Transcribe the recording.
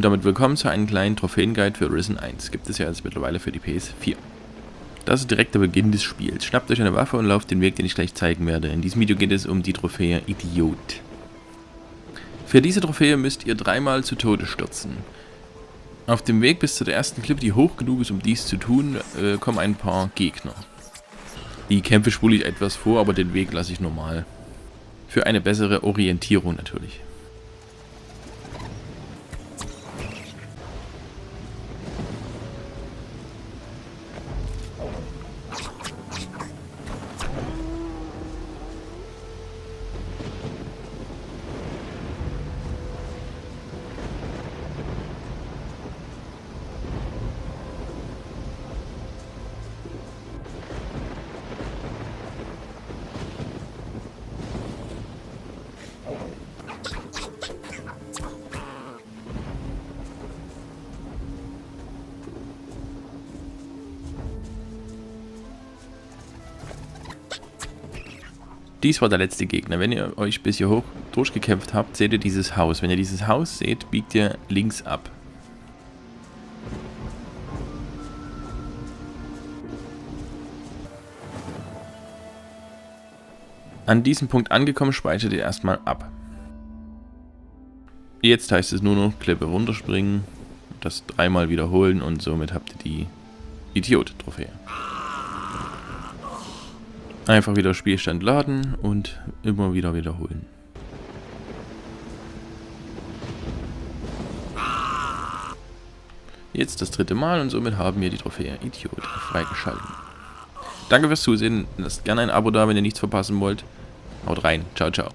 Und damit willkommen zu einem kleinen Trophäenguide für Risen 1. Gibt es ja jetzt mittlerweile für die PS4. Das ist direkt der Beginn des Spiels. Schnappt euch eine Waffe und lauft den Weg, den ich gleich zeigen werde. In diesem Video geht es um die Trophäe Idiot. Für diese Trophäe müsst ihr dreimal zu Tode stürzen. Auf dem Weg bis zu der ersten Klippe, die hoch genug ist, um dies zu tun, äh, kommen ein paar Gegner. Die Kämpfe spule ich etwas vor, aber den Weg lasse ich normal. Für eine bessere Orientierung natürlich. Dies war der letzte Gegner. Wenn ihr euch bis hier hoch durchgekämpft habt, seht ihr dieses Haus. Wenn ihr dieses Haus seht, biegt ihr links ab. An diesem Punkt angekommen, speichert ihr erstmal ab. Jetzt heißt es nur noch Klippe runterspringen, das dreimal wiederholen und somit habt ihr die Idiot-Trophäe. Einfach wieder Spielstand laden und immer wieder wiederholen. Jetzt das dritte Mal und somit haben wir die Trophäe Idiot freigeschalten. Danke fürs Zusehen. Lasst gerne ein Abo da, wenn ihr nichts verpassen wollt. Haut rein. Ciao, ciao.